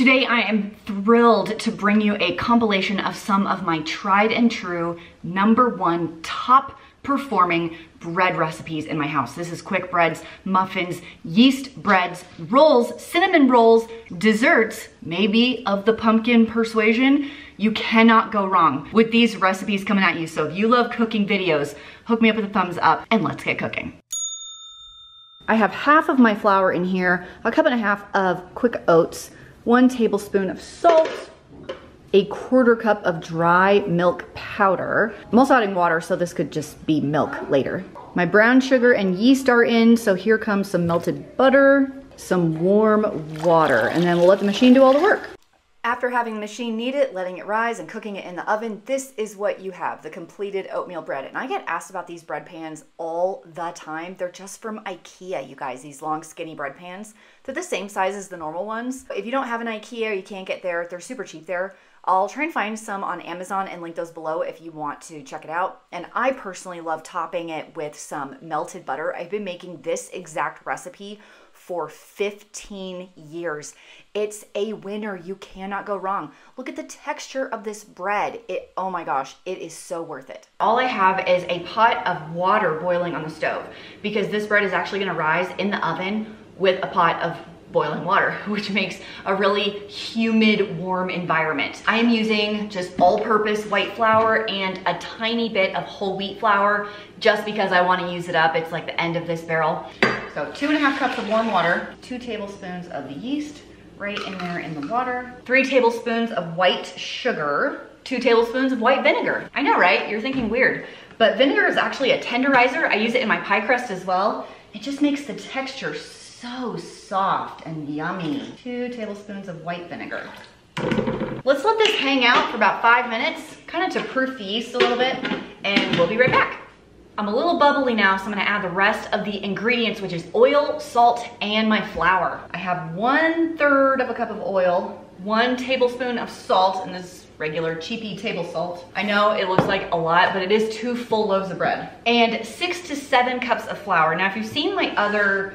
Today I am thrilled to bring you a compilation of some of my tried and true number one top performing bread recipes in my house. This is quick breads, muffins, yeast breads, rolls, cinnamon rolls, desserts, maybe of the pumpkin persuasion. You cannot go wrong with these recipes coming at you. So if you love cooking videos, hook me up with a thumbs up and let's get cooking. I have half of my flour in here, a cup and a half of quick oats, one tablespoon of salt, a quarter cup of dry milk powder. I'm also adding water, so this could just be milk later. My brown sugar and yeast are in, so here comes some melted butter, some warm water, and then we'll let the machine do all the work. After having the machine knead it, letting it rise, and cooking it in the oven, this is what you have, the completed oatmeal bread. And I get asked about these bread pans all the time. They're just from Ikea, you guys, these long skinny bread pans. They're the same size as the normal ones. If you don't have an Ikea, you can't get there, they're super cheap there. I'll try and find some on Amazon and link those below if you want to check it out. And I personally love topping it with some melted butter. I've been making this exact recipe for 15 years. It's a winner. You cannot go wrong. Look at the texture of this bread. It oh my gosh, it is so worth it. All I have is a pot of water boiling on the stove because this bread is actually going to rise in the oven with a pot of boiling water, which makes a really humid, warm environment. I am using just all-purpose white flour and a tiny bit of whole wheat flour just because I wanna use it up. It's like the end of this barrel. So two and a half cups of warm water, two tablespoons of the yeast right in there in the water, three tablespoons of white sugar, two tablespoons of white vinegar. I know, right? You're thinking weird, but vinegar is actually a tenderizer. I use it in my pie crust as well. It just makes the texture so soft and yummy. Two tablespoons of white vinegar. Let's let this hang out for about five minutes, kind of to proof the yeast a little bit, and we'll be right back. I'm a little bubbly now, so I'm gonna add the rest of the ingredients, which is oil, salt, and my flour. I have one third of a cup of oil, one tablespoon of salt, and this regular cheapy table salt. I know it looks like a lot, but it is two full loaves of bread. And six to seven cups of flour. Now, if you've seen my other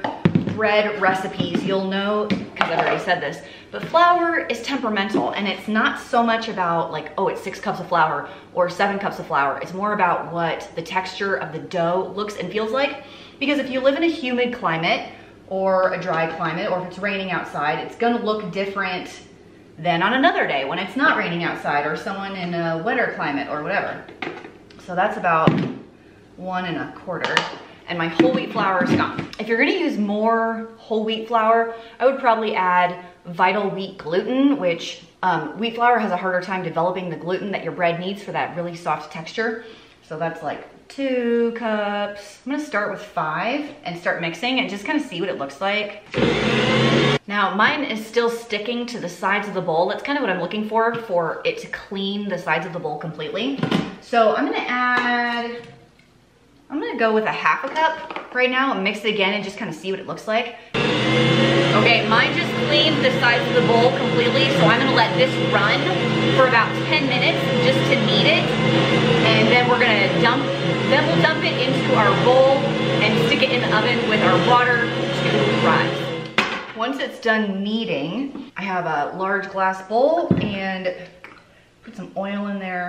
bread recipes, you'll know, because I've already said this, but flour is temperamental and it's not so much about like, oh, it's six cups of flour or seven cups of flour. It's more about what the texture of the dough looks and feels like. Because if you live in a humid climate or a dry climate, or if it's raining outside, it's gonna look different than on another day when it's not raining outside or someone in a wetter climate or whatever. So that's about one and a quarter and my whole wheat flour is gone. If you're gonna use more whole wheat flour, I would probably add vital wheat gluten, which um, wheat flour has a harder time developing the gluten that your bread needs for that really soft texture. So that's like two cups. I'm gonna start with five and start mixing and just kind of see what it looks like. Now mine is still sticking to the sides of the bowl. That's kind of what I'm looking for, for it to clean the sides of the bowl completely. So I'm gonna add I'm gonna go with a half a cup right now and mix it again and just kind of see what it looks like. Okay, mine just cleaned the sides of the bowl completely, so I'm gonna let this run for about 10 minutes just to knead it. And then we're gonna dump, then we'll dump it into our bowl and stick it in the oven with our water to rise. Once it's done kneading, I have a large glass bowl and put some oil in there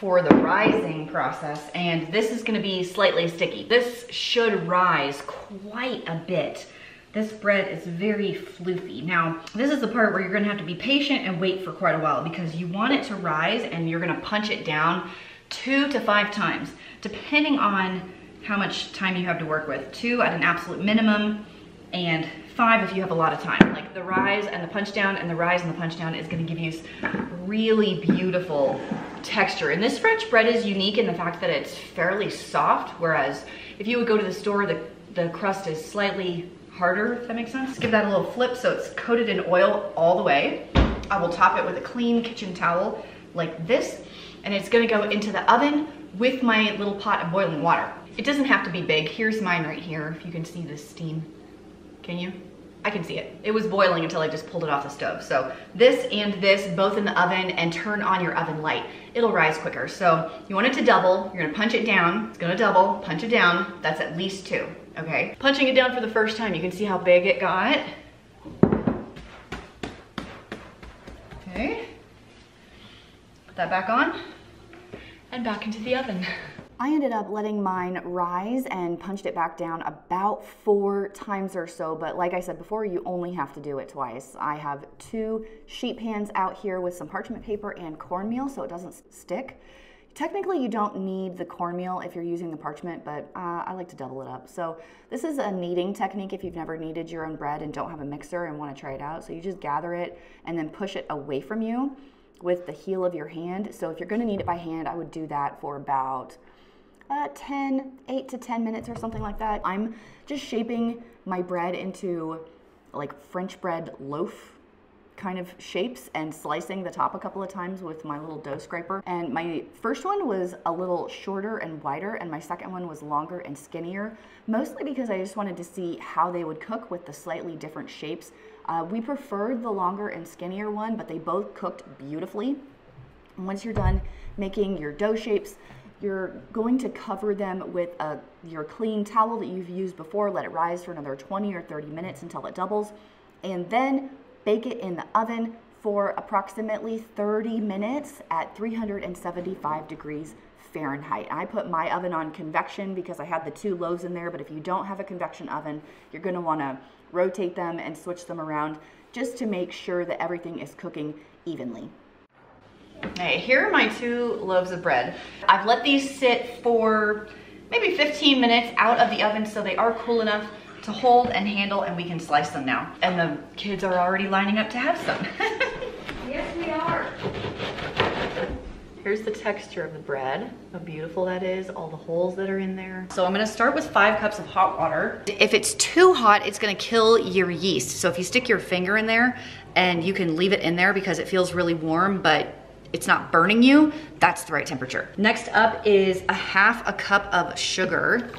for the rising process and this is gonna be slightly sticky. This should rise quite a bit. This bread is very floofy. Now, this is the part where you're gonna have to be patient and wait for quite a while because you want it to rise and you're gonna punch it down two to five times, depending on how much time you have to work with. Two at an absolute minimum and five if you have a lot of time. Like the rise and the punch down and the rise and the punch down is gonna give you really beautiful texture. And this French bread is unique in the fact that it's fairly soft, whereas if you would go to the store, the, the crust is slightly harder, if that makes sense. Give that a little flip so it's coated in oil all the way. I will top it with a clean kitchen towel like this, and it's gonna go into the oven with my little pot of boiling water. It doesn't have to be big. Here's mine right here, if you can see the steam. Can you? I can see it. It was boiling until I just pulled it off the stove. So this and this both in the oven and turn on your oven light. It'll rise quicker. So you want it to double. You're gonna punch it down. It's gonna double, punch it down. That's at least two, okay? Punching it down for the first time, you can see how big it got. Okay. Put that back on and back into the oven. I ended up letting mine rise and punched it back down about four times or so, but like I said before, you only have to do it twice. I have two sheet pans out here with some parchment paper and cornmeal so it doesn't stick. Technically, you don't need the cornmeal if you're using the parchment, but uh, I like to double it up. So this is a kneading technique if you've never kneaded your own bread and don't have a mixer and want to try it out. So you just gather it and then push it away from you with the heel of your hand. So if you're going to knead it by hand, I would do that for about uh, 10, 8 to 10 minutes or something like that. I'm just shaping my bread into like French bread loaf kind of shapes and slicing the top a couple of times with my little dough scraper. And my first one was a little shorter and wider and my second one was longer and skinnier, mostly because I just wanted to see how they would cook with the slightly different shapes. Uh, we preferred the longer and skinnier one, but they both cooked beautifully. And once you're done making your dough shapes, you're going to cover them with a, your clean towel that you've used before. Let it rise for another 20 or 30 minutes until it doubles. And then bake it in the oven for approximately 30 minutes at 375 degrees Fahrenheit. I put my oven on convection because I had the two loaves in there, but if you don't have a convection oven, you're gonna wanna rotate them and switch them around just to make sure that everything is cooking evenly. Okay, here are my two loaves of bread. I've let these sit for maybe 15 minutes out of the oven so they are cool enough to hold and handle and we can slice them now. And the kids are already lining up to have some. yes, we are. Here's the texture of the bread, how beautiful that is, all the holes that are in there. So I'm gonna start with five cups of hot water. If it's too hot, it's gonna kill your yeast. So if you stick your finger in there and you can leave it in there because it feels really warm, but it's not burning you, that's the right temperature. Next up is a half a cup of sugar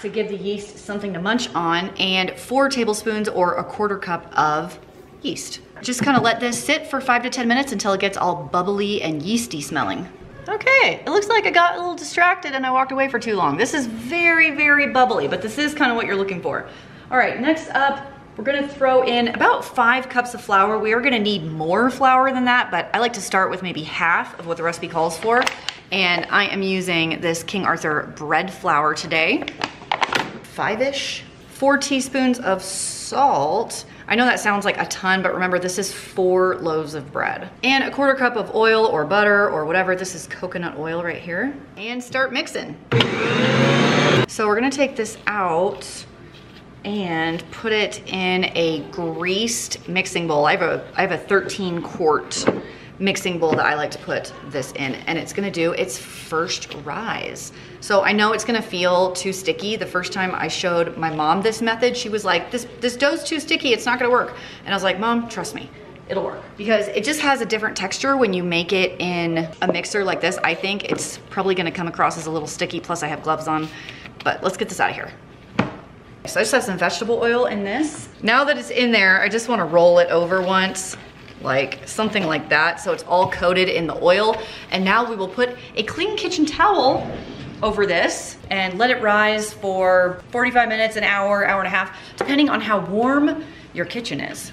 to give the yeast something to munch on and four tablespoons or a quarter cup of yeast. Just kind of let this sit for five to 10 minutes until it gets all bubbly and yeasty smelling. Okay, it looks like I got a little distracted and I walked away for too long. This is very, very bubbly, but this is kind of what you're looking for. All right, next up, we're gonna throw in about five cups of flour. We are gonna need more flour than that, but I like to start with maybe half of what the recipe calls for. And I am using this King Arthur bread flour today. Five-ish. Four teaspoons of salt. I know that sounds like a ton, but remember this is four loaves of bread. And a quarter cup of oil or butter or whatever. This is coconut oil right here. And start mixing. So we're gonna take this out and put it in a greased mixing bowl. I have a, I have a 13 quart mixing bowl that I like to put this in and it's gonna do its first rise. So I know it's gonna feel too sticky. The first time I showed my mom this method, she was like, this, this dough's too sticky, it's not gonna work. And I was like, mom, trust me, it'll work. Because it just has a different texture when you make it in a mixer like this. I think it's probably gonna come across as a little sticky, plus I have gloves on. But let's get this out of here. So I just have some vegetable oil in this. Now that it's in there, I just wanna roll it over once, like something like that, so it's all coated in the oil. And now we will put a clean kitchen towel over this and let it rise for 45 minutes, an hour, hour and a half, depending on how warm your kitchen is.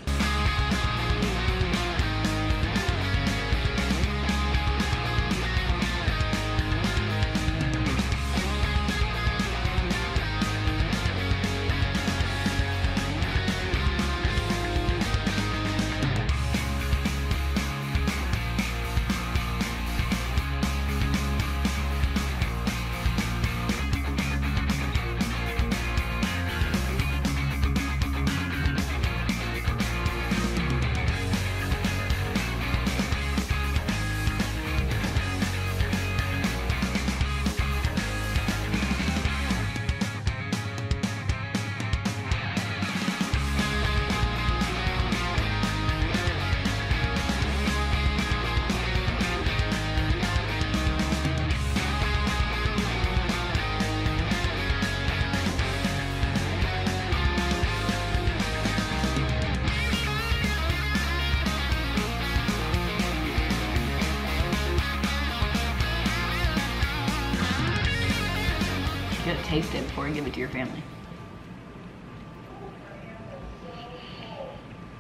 Give it to your family.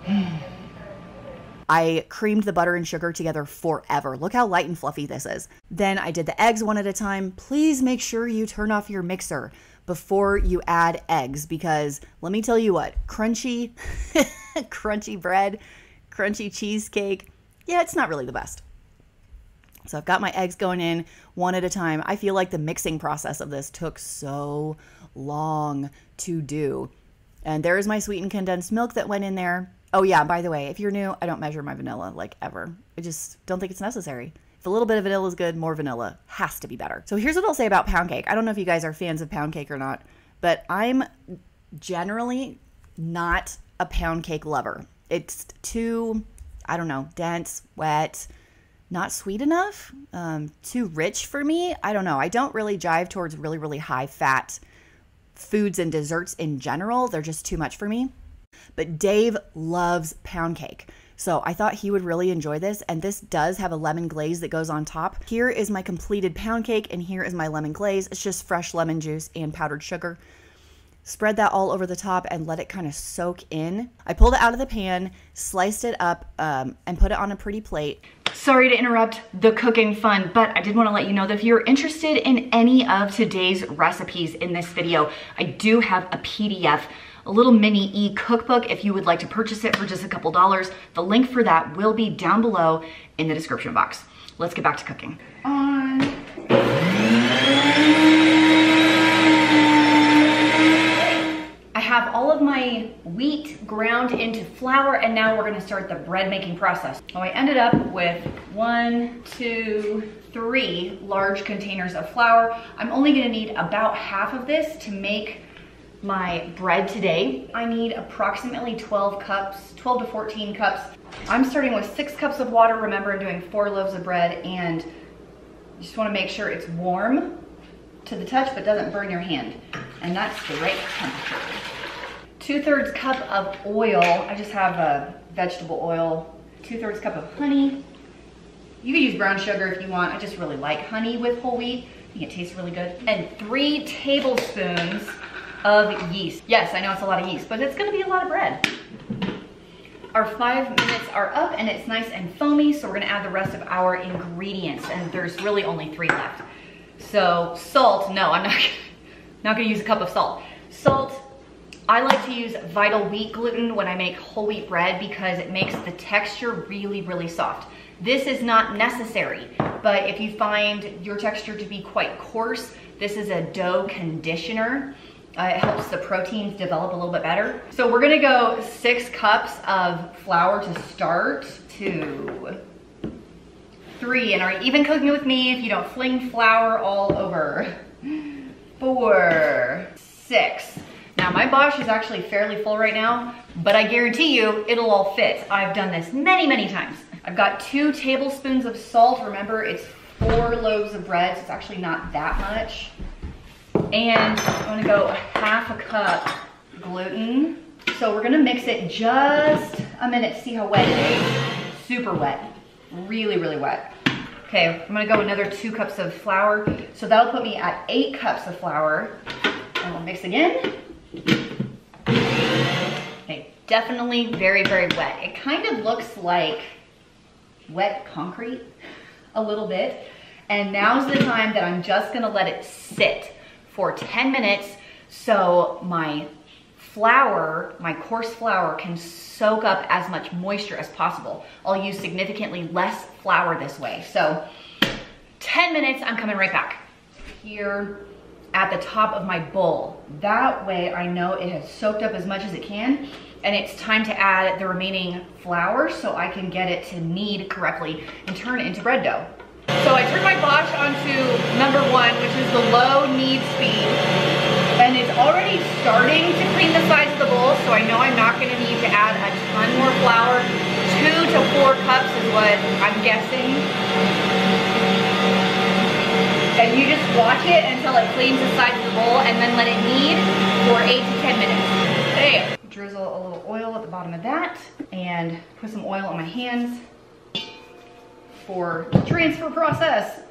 I creamed the butter and sugar together forever. Look how light and fluffy this is. Then I did the eggs one at a time. Please make sure you turn off your mixer before you add eggs because let me tell you what, crunchy, crunchy bread, crunchy cheesecake, yeah, it's not really the best. So I've got my eggs going in one at a time. I feel like the mixing process of this took so long to do. And there's my sweetened condensed milk that went in there. Oh yeah, by the way, if you're new, I don't measure my vanilla like ever. I just don't think it's necessary. If a little bit of vanilla is good, more vanilla has to be better. So here's what I'll say about pound cake. I don't know if you guys are fans of pound cake or not, but I'm generally not a pound cake lover. It's too, I don't know, dense, wet, not sweet enough, um, too rich for me. I don't know. I don't really jive towards really, really high fat foods and desserts in general. They're just too much for me. But Dave loves pound cake. So I thought he would really enjoy this. And this does have a lemon glaze that goes on top. Here is my completed pound cake, and here is my lemon glaze. It's just fresh lemon juice and powdered sugar. Spread that all over the top and let it kind of soak in. I pulled it out of the pan, sliced it up, um, and put it on a pretty plate. Sorry to interrupt the cooking fun, but I did want to let you know that if you're interested in any of today's recipes in this video, I do have a PDF a little mini e-cookbook if you would like to purchase it for just a couple dollars. The link for that will be down below in the description box. Let's get back to cooking. On. I have all of my wheat ground into flour and now we're gonna start the bread making process. So I ended up with one, two, three large containers of flour. I'm only gonna need about half of this to make my bread today. I need approximately 12 cups, 12 to 14 cups. I'm starting with six cups of water. Remember, I'm doing four loaves of bread and you just wanna make sure it's warm to the touch but doesn't burn your hand. And that's the right temperature. Two thirds cup of oil. I just have a vegetable oil. Two thirds cup of honey. You can use brown sugar if you want. I just really like honey with whole wheat. I think it tastes really good. And three tablespoons of yeast. Yes, I know it's a lot of yeast, but it's gonna be a lot of bread. Our five minutes are up and it's nice and foamy, so we're gonna add the rest of our ingredients and there's really only three left. So salt, no, I'm not, not gonna use a cup of salt. Salt, I like to use vital wheat gluten when I make whole wheat bread because it makes the texture really, really soft. This is not necessary, but if you find your texture to be quite coarse, this is a dough conditioner uh, it helps the proteins develop a little bit better. So we're gonna go six cups of flour to start, two, three, and are you even cooking with me if you don't fling flour all over. Four, six. Now my Bosch is actually fairly full right now, but I guarantee you it'll all fit. I've done this many, many times. I've got two tablespoons of salt. Remember, it's four loaves of bread, so it's actually not that much. And I'm gonna go half a cup gluten. So we're gonna mix it just a minute to see how wet it is. Super wet, really, really wet. Okay, I'm gonna go another two cups of flour. So that'll put me at eight cups of flour. And we'll mix again. Okay, definitely very, very wet. It kind of looks like wet concrete a little bit. And now's the time that I'm just gonna let it sit for 10 minutes so my flour, my coarse flour can soak up as much moisture as possible. I'll use significantly less flour this way. So 10 minutes, I'm coming right back. Here at the top of my bowl. That way I know it has soaked up as much as it can and it's time to add the remaining flour so I can get it to knead correctly and turn it into bread dough. So I turned my Bosch onto number one, which is the low knead speed. And it's already starting to clean the size of the bowl, so I know I'm not gonna need to add a ton more flour. Two to four cups is what I'm guessing. And you just watch it until it cleans the size of the bowl and then let it knead for eight to 10 minutes. Okay, drizzle a little oil at the bottom of that and put some oil on my hands for transfer process.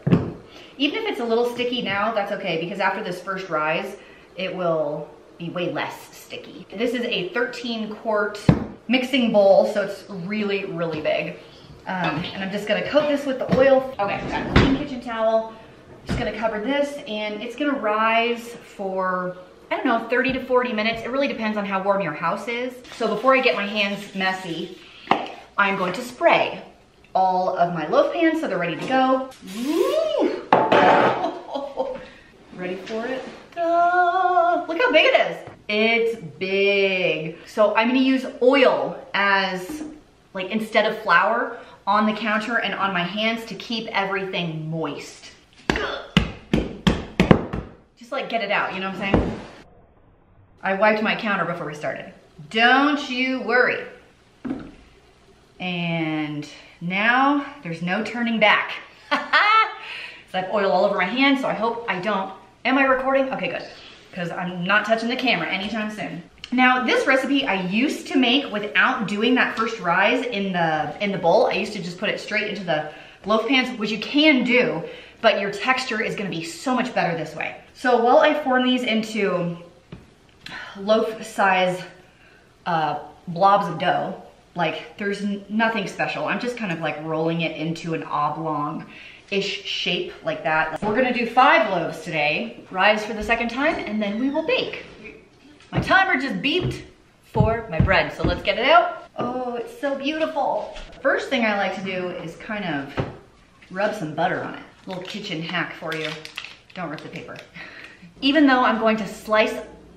Even if it's a little sticky now, that's okay because after this first rise, it will be way less sticky. This is a 13 quart mixing bowl, so it's really, really big. Um, and I'm just gonna coat this with the oil. Okay, got a clean kitchen towel. Just gonna cover this and it's gonna rise for, I don't know, 30 to 40 minutes. It really depends on how warm your house is. So before I get my hands messy, I'm going to spray all of my loaf pans so they're ready to go. Ready for it? Oh, look how big it is. It's big. So I'm gonna use oil as, like instead of flour on the counter and on my hands to keep everything moist. Like get it out, you know what I'm saying? I wiped my counter before we started. Don't you worry. And now there's no turning back. so I have oil all over my hands, so I hope I don't Am I recording? Okay, good. Because I'm not touching the camera anytime soon. Now, this recipe I used to make without doing that first rise in the, in the bowl. I used to just put it straight into the loaf pans, which you can do, but your texture is gonna be so much better this way. So while I form these into loaf size uh, blobs of dough, like there's nothing special. I'm just kind of like rolling it into an oblong ish shape like that. We're gonna do five loaves today, rise for the second time, and then we will bake. My timer just beeped for my bread, so let's get it out. Oh, it's so beautiful. First thing I like to do is kind of rub some butter on it. Little kitchen hack for you. Don't rip the paper. Even though I'm going to slice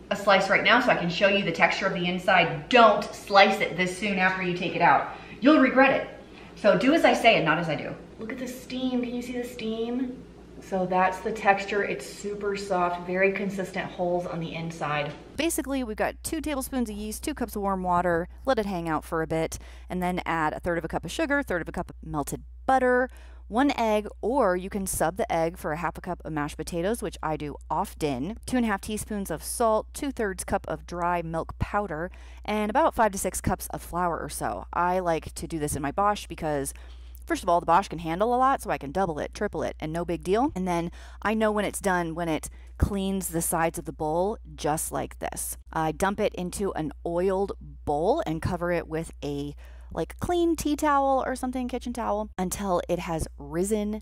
a slice right now so I can show you the texture of the inside, don't slice it this soon after you take it out. You'll regret it. So do as I say and not as I do. Look at the steam, can you see the steam? So that's the texture. It's super soft, very consistent holes on the inside. Basically, we've got two tablespoons of yeast, two cups of warm water, let it hang out for a bit, and then add a third of a cup of sugar, third of a cup of melted butter, one egg, or you can sub the egg for a half a cup of mashed potatoes, which I do often, two and a half teaspoons of salt, two thirds cup of dry milk powder, and about five to six cups of flour or so. I like to do this in my Bosch because First of all, the Bosch can handle a lot, so I can double it, triple it, and no big deal. And then I know when it's done when it cleans the sides of the bowl just like this. I dump it into an oiled bowl and cover it with a like clean tea towel or something, kitchen towel, until it has risen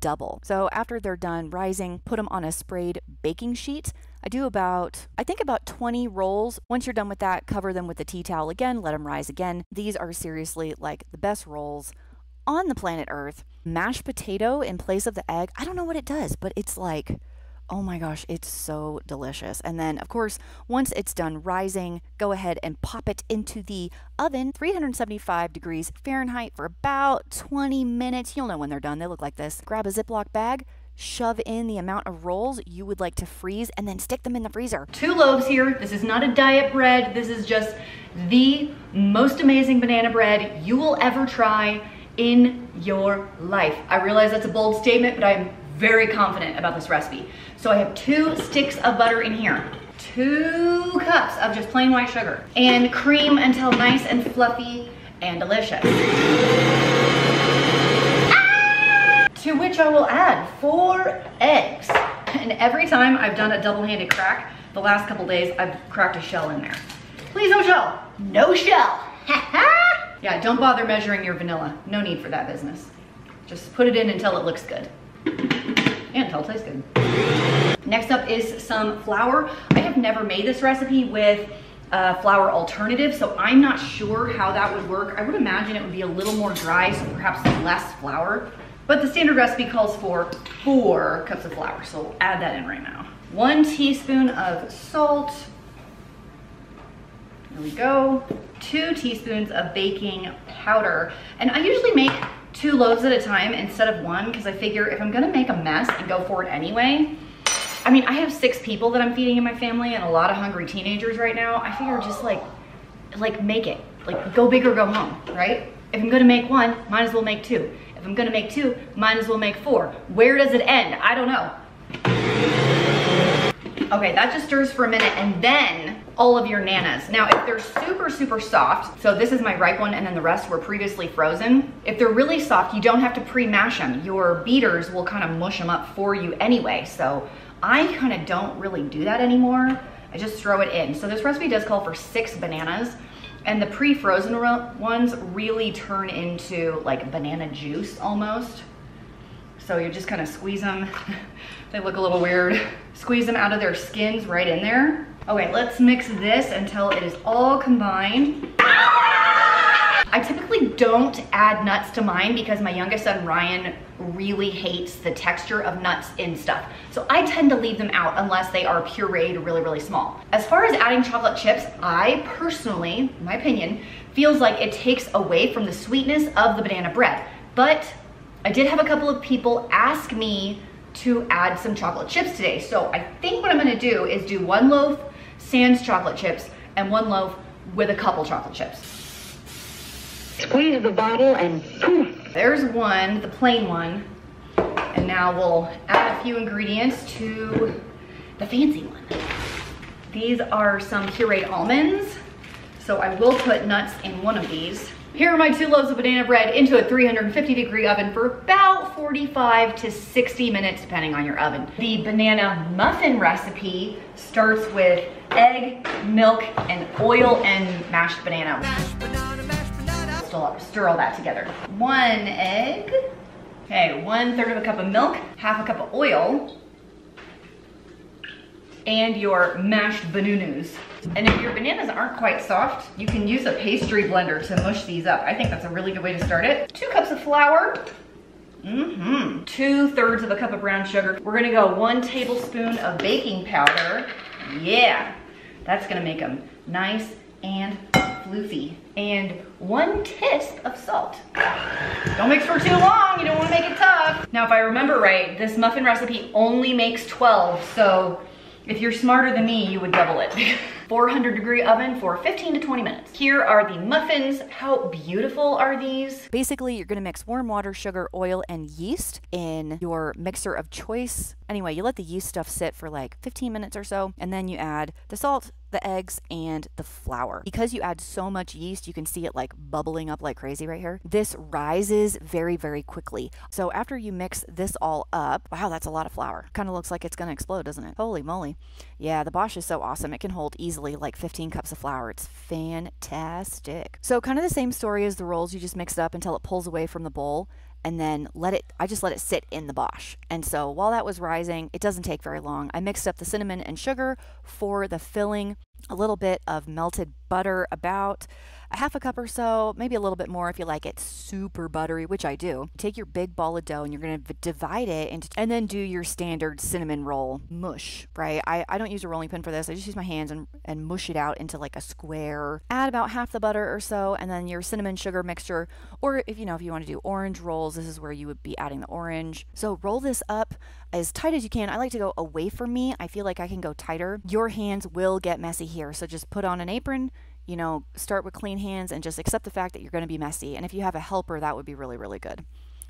double. So after they're done rising, put them on a sprayed baking sheet. I do about, I think about 20 rolls. Once you're done with that, cover them with the tea towel again, let them rise again. These are seriously like the best rolls on the planet Earth, mashed potato in place of the egg, I don't know what it does, but it's like, oh my gosh, it's so delicious. And then, of course, once it's done rising, go ahead and pop it into the oven, 375 degrees Fahrenheit for about 20 minutes. You'll know when they're done. They look like this. Grab a Ziploc bag, shove in the amount of rolls you would like to freeze, and then stick them in the freezer. Two loaves here. This is not a diet bread. This is just the most amazing banana bread you will ever try in your life. I realize that's a bold statement, but I'm very confident about this recipe. So I have two sticks of butter in here, two cups of just plain white sugar, and cream until nice and fluffy and delicious. Ah! To which I will add four eggs. And every time I've done a double-handed crack, the last couple days, I've cracked a shell in there. Please no shell. No shell. Ha ha! Yeah, don't bother measuring your vanilla. No need for that business. Just put it in until it looks good. And until it tastes good. Next up is some flour. I have never made this recipe with a flour alternative, so I'm not sure how that would work. I would imagine it would be a little more dry, so perhaps less flour. But the standard recipe calls for four cups of flour, so we'll add that in right now. One teaspoon of salt, there we go. Two teaspoons of baking powder. And I usually make two loaves at a time instead of one because I figure if I'm gonna make a mess and go for it anyway, I mean, I have six people that I'm feeding in my family and a lot of hungry teenagers right now. I figure just like, like make it. Like go big or go home, right? If I'm gonna make one, might as well make two. If I'm gonna make two, might as well make four. Where does it end? I don't know. Okay, that just stirs for a minute and then all of your nanas. Now, if they're super, super soft, so this is my ripe one and then the rest were previously frozen. If they're really soft, you don't have to pre-mash them. Your beaters will kind of mush them up for you anyway. So I kind of don't really do that anymore. I just throw it in. So this recipe does call for six bananas. And the pre-frozen ones really turn into like banana juice almost. So you just kind of squeeze them. they look a little weird. Squeeze them out of their skins right in there. Okay, let's mix this until it is all combined. I typically don't add nuts to mine because my youngest son Ryan really hates the texture of nuts in stuff. So I tend to leave them out unless they are pureed really, really small. As far as adding chocolate chips, I personally, my opinion, feels like it takes away from the sweetness of the banana bread. But I did have a couple of people ask me to add some chocolate chips today. So I think what I'm gonna do is do one loaf sans chocolate chips and one loaf with a couple chocolate chips. Squeeze the bottle and poof. There's one, the plain one. And now we'll add a few ingredients to the fancy one. These are some pureed almonds. So I will put nuts in one of these. Here are my two loaves of banana bread into a 350 degree oven for about 45 to 60 minutes, depending on your oven. The banana muffin recipe starts with egg, milk, and oil and mashed banana. Mashed banana, mashed banana. Stir, all that together. One egg. Okay, one third of a cup of milk, half a cup of oil, and your mashed bananas. And if your bananas aren't quite soft, you can use a pastry blender to mush these up. I think that's a really good way to start it. Two cups of flour. Mm-hmm. Two thirds of a cup of brown sugar. We're gonna go one tablespoon of baking powder. Yeah, that's gonna make them nice and floofy. And one tisp of salt. Don't mix for too long, you don't wanna make it tough. Now, if I remember right, this muffin recipe only makes 12, so if you're smarter than me, you would double it. 400 degree oven for 15 to 20 minutes. Here are the muffins. How beautiful are these? Basically, you're gonna mix warm water, sugar, oil, and yeast in your mixer of choice. Anyway, you let the yeast stuff sit for like 15 minutes or so, and then you add the salt, the eggs and the flour. Because you add so much yeast, you can see it like bubbling up like crazy right here. This rises very, very quickly. So after you mix this all up, wow, that's a lot of flour. Kind of looks like it's going to explode, doesn't it? Holy moly. Yeah, the Bosch is so awesome. It can hold easily like 15 cups of flour. It's fantastic. So kind of the same story as the rolls. You just mix it up until it pulls away from the bowl and then let it, I just let it sit in the Bosch. And so while that was rising, it doesn't take very long. I mixed up the cinnamon and sugar for the filling, a little bit of melted butter, about half a cup or so, maybe a little bit more if you like it super buttery, which I do. Take your big ball of dough and you're going to divide it into, and then do your standard cinnamon roll mush, right? I, I don't use a rolling pin for this. I just use my hands and, and mush it out into like a square. Add about half the butter or so, and then your cinnamon sugar mixture. Or if you know, if you want to do orange rolls, this is where you would be adding the orange. So roll this up as tight as you can. I like to go away from me. I feel like I can go tighter. Your hands will get messy here. So just put on an apron, you know, start with clean hands and just accept the fact that you're going to be messy. And if you have a helper, that would be really, really good.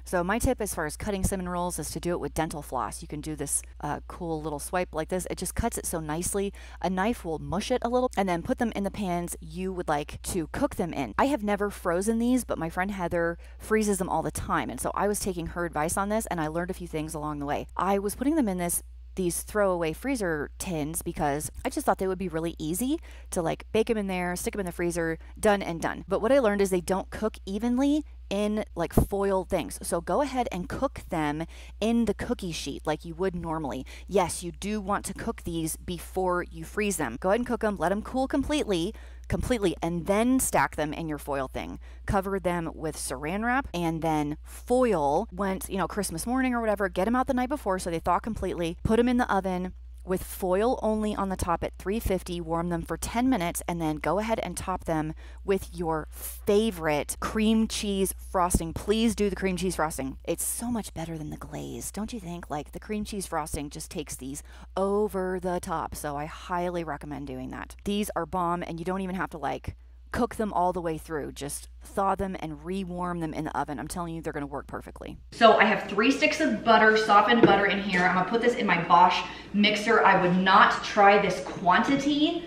So my tip as far as cutting cinnamon rolls is to do it with dental floss. You can do this uh, cool little swipe like this. It just cuts it so nicely. A knife will mush it a little and then put them in the pans you would like to cook them in. I have never frozen these, but my friend Heather freezes them all the time. And so I was taking her advice on this and I learned a few things along the way. I was putting them in this these throwaway freezer tins because I just thought they would be really easy to like bake them in there, stick them in the freezer, done and done. But what I learned is they don't cook evenly in like foil things. So go ahead and cook them in the cookie sheet like you would normally. Yes, you do want to cook these before you freeze them. Go ahead and cook them, let them cool completely completely and then stack them in your foil thing. Cover them with saran wrap and then foil once, you know, Christmas morning or whatever, get them out the night before so they thaw completely, put them in the oven, with foil only on the top at 350. Warm them for 10 minutes and then go ahead and top them with your favorite cream cheese frosting. Please do the cream cheese frosting. It's so much better than the glaze, don't you think? Like the cream cheese frosting just takes these over the top. So I highly recommend doing that. These are bomb and you don't even have to like cook them all the way through. Just thaw them and rewarm them in the oven. I'm telling you, they're gonna work perfectly. So I have three sticks of butter, softened butter in here. I'm gonna put this in my Bosch mixer. I would not try this quantity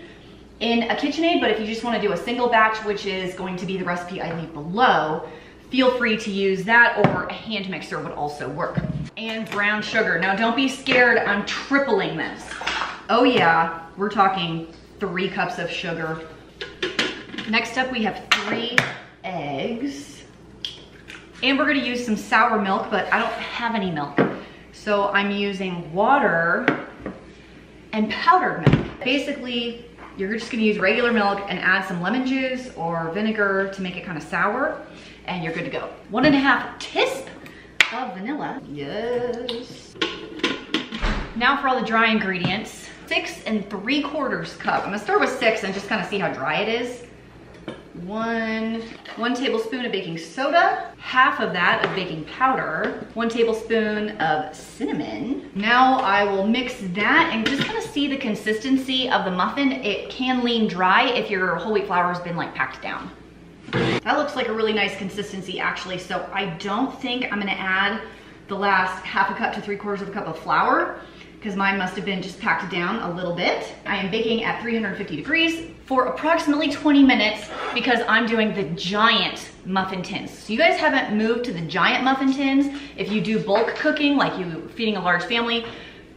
in a KitchenAid, but if you just wanna do a single batch, which is going to be the recipe I leave below, feel free to use that or a hand mixer would also work. And brown sugar. Now don't be scared, I'm tripling this. Oh yeah, we're talking three cups of sugar Next up, we have three eggs. And we're gonna use some sour milk, but I don't have any milk. So I'm using water and powdered milk. Basically, you're just gonna use regular milk and add some lemon juice or vinegar to make it kind of sour, and you're good to go. One and a half tisp of vanilla. Yes. Now for all the dry ingredients. Six and three quarters cup. I'm gonna start with six and just kind of see how dry it is one, one tablespoon of baking soda, half of that of baking powder, one tablespoon of cinnamon. Now I will mix that and just kind of see the consistency of the muffin. It can lean dry if your whole wheat flour has been like packed down. That looks like a really nice consistency actually, so I don't think I'm gonna add the last half a cup to three quarters of a cup of flour because mine must have been just packed down a little bit. I am baking at 350 degrees for approximately 20 minutes because I'm doing the giant muffin tins. So you guys haven't moved to the giant muffin tins. If you do bulk cooking, like you feeding a large family,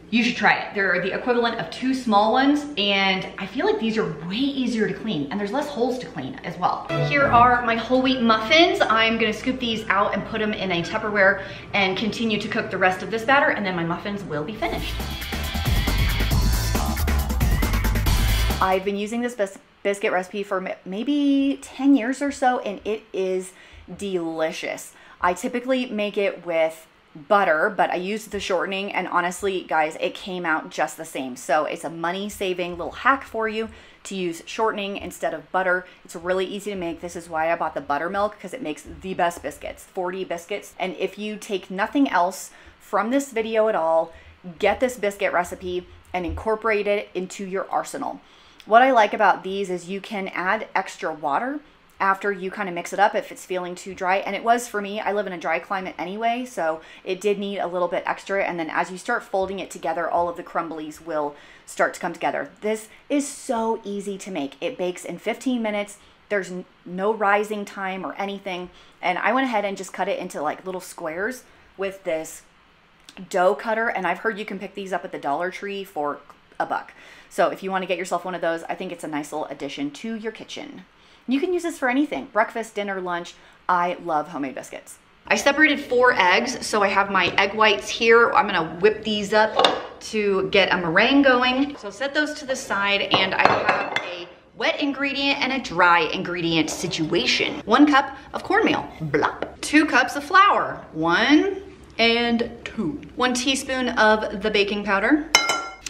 you should try it. They're the equivalent of two small ones, and I feel like these are way easier to clean, and there's less holes to clean as well. Here are my whole wheat muffins. I'm gonna scoop these out and put them in a Tupperware and continue to cook the rest of this batter, and then my muffins will be finished. I've been using this bis biscuit recipe for maybe 10 years or so, and it is delicious. I typically make it with butter, but I used the shortening and honestly, guys, it came out just the same. So it's a money saving little hack for you to use shortening instead of butter. It's really easy to make. This is why I bought the buttermilk because it makes the best biscuits, 40 biscuits. And if you take nothing else from this video at all, get this biscuit recipe and incorporate it into your arsenal. What I like about these is you can add extra water after you kind of mix it up if it's feeling too dry. And it was for me, I live in a dry climate anyway, so it did need a little bit extra. And then as you start folding it together, all of the crumblies will start to come together. This is so easy to make. It bakes in 15 minutes. There's no rising time or anything. And I went ahead and just cut it into like little squares with this dough cutter. And I've heard you can pick these up at the Dollar Tree for a buck. So if you want to get yourself one of those, I think it's a nice little addition to your kitchen. You can use this for anything breakfast, dinner, lunch. I love homemade biscuits. I separated four eggs, so I have my egg whites here. I'm gonna whip these up to get a meringue going. So set those to the side and I have a wet ingredient and a dry ingredient situation. One cup of cornmeal, blop. Two cups of flour, one and two. One teaspoon of the baking powder,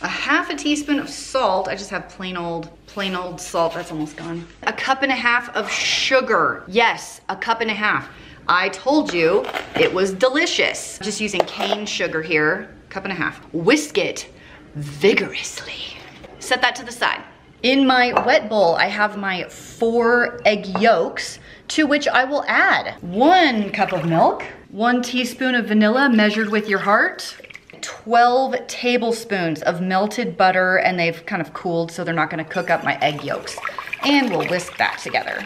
a half a teaspoon of salt. I just have plain old, plain old salt. That's almost gone. A cup and a half of sugar. Yes, a cup and a half. I told you it was delicious. Just using cane sugar here, cup and a half. Whisk it vigorously. Set that to the side. In my wet bowl, I have my four egg yolks to which I will add one cup of milk, one teaspoon of vanilla measured with your heart, 12 tablespoons of melted butter and they've kind of cooled so they're not gonna cook up my egg yolks. And we'll whisk that together.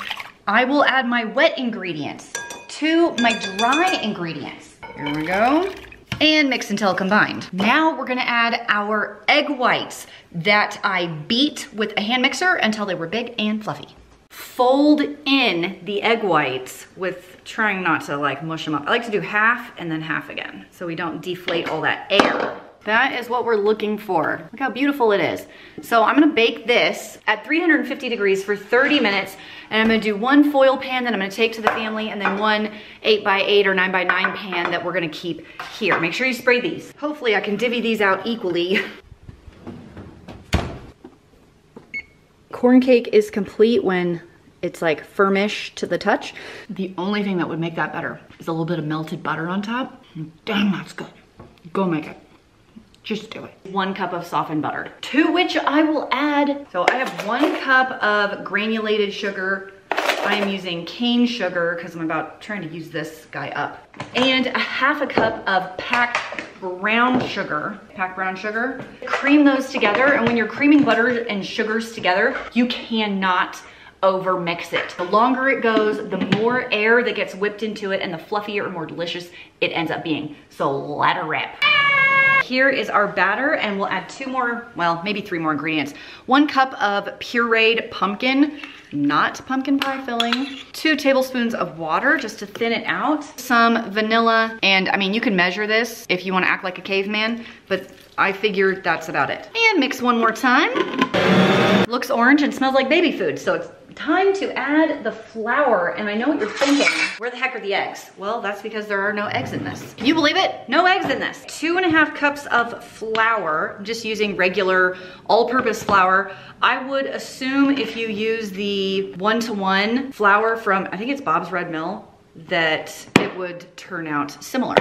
I will add my wet ingredients to my dry ingredients. Here we go. And mix until combined. Now we're gonna add our egg whites that I beat with a hand mixer until they were big and fluffy. Fold in the egg whites with trying not to like mush them up. I like to do half and then half again so we don't deflate all that air. That is what we're looking for. Look how beautiful it is. So I'm gonna bake this at 350 degrees for 30 minutes and I'm gonna do one foil pan that I'm gonna take to the family and then one eight by eight or nine by nine pan that we're gonna keep here. Make sure you spray these. Hopefully I can divvy these out equally. Corn cake is complete when it's like firmish to the touch. The only thing that would make that better is a little bit of melted butter on top. Damn, that's good. Go make it. Just do it. One cup of softened butter, to which I will add, so I have one cup of granulated sugar. I am using cane sugar because I'm about trying to use this guy up. And a half a cup of packed brown sugar, packed brown sugar. Cream those together, and when you're creaming butter and sugars together, you cannot over mix it. The longer it goes, the more air that gets whipped into it and the fluffier and more delicious it ends up being. So let her rip. Here is our batter and we'll add two more, well, maybe three more ingredients. One cup of pureed pumpkin. Not pumpkin pie filling, two tablespoons of water just to thin it out, some vanilla, and I mean, you can measure this if you wanna act like a caveman, but I figured that's about it. And mix one more time. Looks orange and smells like baby food, so it's time to add the flour. And I know what you're thinking, where the heck are the eggs? Well, that's because there are no eggs in this. Can you believe it? No eggs in this. Two and a half cups of flour, I'm just using regular all-purpose flour. I would assume if you use the one-to-one -one flour from, I think it's Bob's Red Mill, that it would turn out similar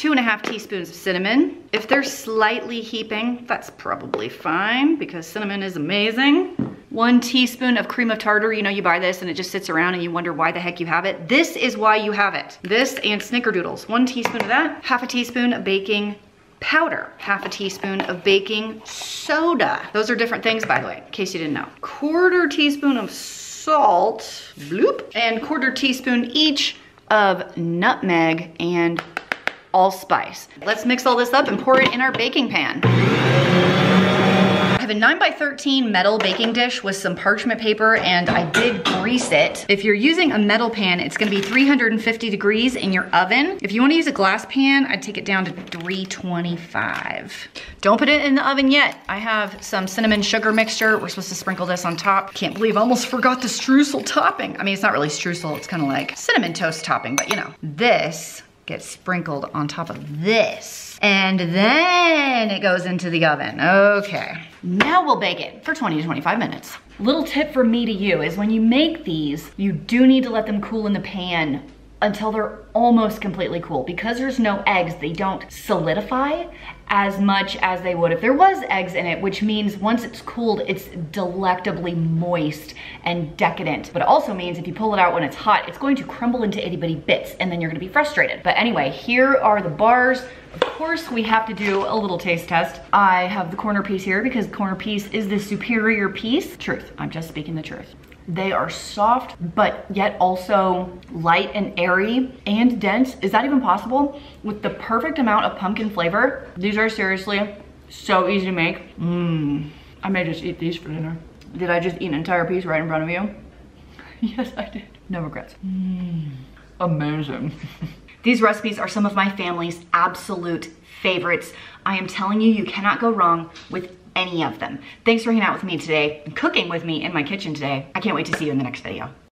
two and a half teaspoons of cinnamon. If they're slightly heaping, that's probably fine because cinnamon is amazing. One teaspoon of cream of tartar. You know, you buy this and it just sits around and you wonder why the heck you have it. This is why you have it. This and snickerdoodles. One teaspoon of that. Half a teaspoon of baking powder, half a teaspoon of baking soda. Those are different things, by the way, in case you didn't know. Quarter teaspoon of salt, bloop, and quarter teaspoon each of nutmeg and allspice. Let's mix all this up and pour it in our baking pan. I have a 9 by 13 metal baking dish with some parchment paper and I did grease it. If you're using a metal pan, it's gonna be 350 degrees in your oven. If you wanna use a glass pan, I'd take it down to 325. Don't put it in the oven yet. I have some cinnamon sugar mixture. We're supposed to sprinkle this on top. Can't believe I almost forgot the streusel topping. I mean, it's not really streusel, it's kind of like cinnamon toast topping, but you know. This gets sprinkled on top of this. And then it goes into the oven. Okay. Now we'll bake it for 20 to 25 minutes. Little tip from me to you is when you make these, you do need to let them cool in the pan until they're almost completely cool. Because there's no eggs, they don't solidify as much as they would if there was eggs in it, which means once it's cooled, it's delectably moist and decadent. But it also means if you pull it out when it's hot, it's going to crumble into itty bitty bits and then you're gonna be frustrated. But anyway, here are the bars. Of course, we have to do a little taste test. I have the corner piece here because corner piece is the superior piece. Truth, I'm just speaking the truth. They are soft, but yet also light and airy and dense. Is that even possible? With the perfect amount of pumpkin flavor. These are seriously so easy to make. Mmm, I may just eat these for dinner. Did I just eat an entire piece right in front of you? yes, I did. No regrets. Mmm, amazing. These recipes are some of my family's absolute favorites. I am telling you, you cannot go wrong with any of them. Thanks for hanging out with me today and cooking with me in my kitchen today. I can't wait to see you in the next video.